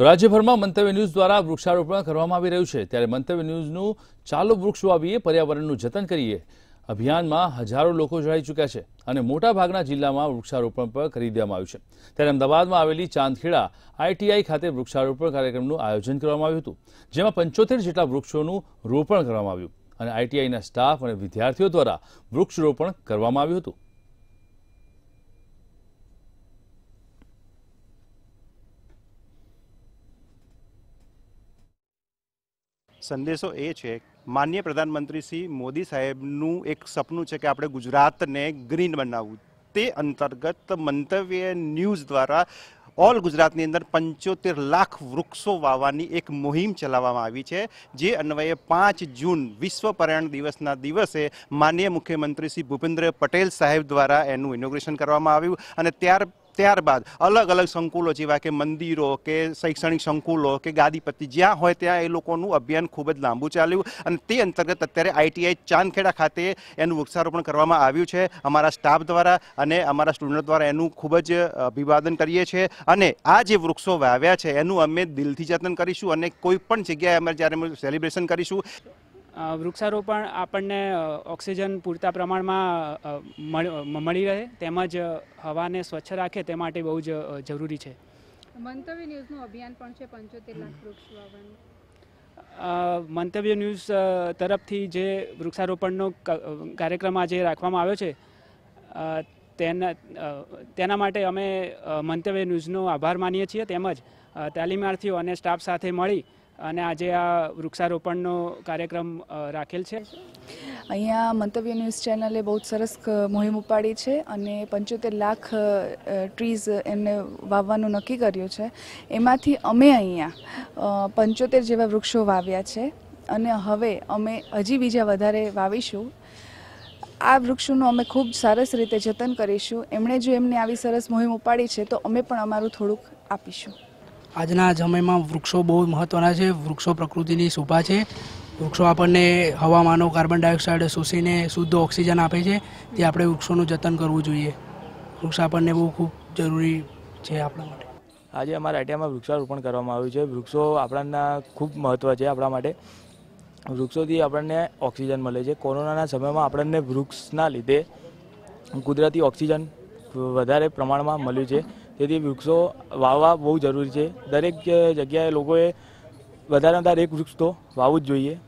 રાજ્યભરમાં મંતવ્ય ન્યૂઝ દ્વારા વૃક્ષારોપણ કરવામાં આવી રહ્યું છે. ત્યારે મંતવ્ય ન્યૂઝનું ચાલો વૃક્ષ વાવીએ, પર્યાવરણનું જતન કરીએ. અભિયાનમાં હજારો લોકો જોડાઈ ચૂક્યા છે અને મોટાભાગના જિલ્લામાં વૃક્ષારોપણ પણ કરી દેવામાં આવ્યું છે. ત્યારે અમદાવાદમાં આવેલી ચાંદખેડા આઈટીઆઈ ખાતે વૃક્ષારોપણ કાર્યક્રમનું આયોજન કરવામાં આવ્યું હતું, જેમાં પંચોતેર જેટલા વૃક્ષોનું રોપણ કરવામાં આવ્યું અને આઈટીઆઈના સ્ટાફ અને વિદ્યાર્થીઓ દ્વારા વૃક્ષરોપણ કરવામાં આવ્યું હતું. સંદેશો એ છે માન્ય પ્રધાનમંત્રી શ્રી મોદી સાહેબનું એક સપનું છે કે આપણે ગુજરાતને ગ્રીન બનાવવું. તે અંતર્ગત મંતવ્ય ન્યૂઝ દ્વારા ઓલ ગુજરાતની અંદર પંચોતેર લાખ વૃક્ષો વાવવાની એક મુહિમ ચલાવવામાં આવી છે, જે અન્વયે પાંચ જૂન વિશ્વ પર્યાવરણ દિવસના દિવસે માનનીય મુખ્યમંત્રી શ્રી ભૂપેન્દ્ર પટેલ સાહેબ દ્વારા એનું ઇનોગ્રેશન કરવામાં આવ્યું અને ત્યાર ત્યારબાદ અલગ અલગ સંકુલો જેવા કે મંદિરો કે શૈક્ષણિક સંકુલો કે ગાદીપતિ જ્યાં હોય ત્યાં એ લોકોનું અભિયાન ખૂબ જ લાંબુ ચાલ્યું અને તે અંતર્ગત અત્યારે આઈટીઆઈ ચાંદખેડા ખાતે એનું વૃક્ષારોપણ કરવામાં આવ્યું છે. અમારા સ્ટાફ દ્વારા અને અમારા સ્ટુડન્ટ દ્વારા એનું ખૂબ જ અભિવાદન કરીએ છીએ અને આ જે વૃક્ષો વાવ્યા છે એનું અમે દિલથી જતન કરીશું અને કોઈ પણ જગ્યાએ અમે જ્યારે સેલિબ્રેશન કરીશું વૃક્ષારોપણ આપણને ઓક્સિજન પૂરતા પ્રમાણમાં મળી રહે તેમજ હવાને સ્વચ્છ રાખે તે માટે બહુ જ જરૂરી છે. મંતવ્ય ન્યૂઝનું અભિયાન પણ છે પંચોતેર લાખ વૃક્ષ વાવવાનું. મંતવ્ય ન્યૂઝ તરફથી જે વૃક્ષારોપણનો કાર્યક્રમ આજે રાખવામાં આવ્યો છે તેના તેના માટે અમે મંતવ્ય ન્યૂઝનો આભાર માનીએ છીએ. તેમજ તાલીમાર્થીઓ અને સ્ટાફ સાથે મળી અને આજે આ વૃક્ષારોપણનો કાર્યક્રમ રાખેલ છે? અહીંયા મંતવ્ય ન્યૂઝ ચેનલે બહુ જ સરસ મોહિમ ઉપાડી છે અને પંચોતેર લાખ ટ્રીઝ એમને વાવવાનું નક્કી કર્યું છે. એમાંથી અમે અહીંયા પંચોતેર જેવા વૃક્ષો વાવ્યા છે અને હવે અમે હજી બીજા વધારે વાવીશું. આ વૃક્ષોનું અમે ખૂબ સરસ રીતે જતન કરીશું. એમણે જો એમને આવી સરસ મુહિમ ઉપાડી છે તો અમે પણ અમારું થોડુંક આપીશું. આજના સમયમાં વૃક્ષો બહુ મહત્ત્વના છે, વૃક્ષો પ્રકૃતિની શોભા છે. વૃક્ષો આપણને હવામાનો કાર્બન ડાયોક્સાઇડ શોષીને શુદ્ધ ઓક્સિજન આપે છે. તે આપણે વૃક્ષોનું જતન કરવું જોઈએ. વૃક્ષ આપણને બહુ ખૂબ જરૂરી છે આપણા માટે. આજે અમારા આઈટીઆઈમાં વૃક્ષારોપણ કરવામાં આવ્યું છે. વૃક્ષો આપણાના ખૂબ મહત્ત્વ છે આપણા માટે. વૃક્ષોથી આપણને ઓક્સિજન મળે છે. કોરોનાના સમયમાં આપણને વૃક્ષના લીધે કુદરતી ઓક્સિજન વધારે પ્રમાણમાં મળ્યું છે. તેથી વૃક્ષો વાવવા બહુ જરૂરી છે. દરેક જગ્યાએ લોકોએ વધારે વધારે એક વૃક્ષ તો વાવવું જ જોઈએ.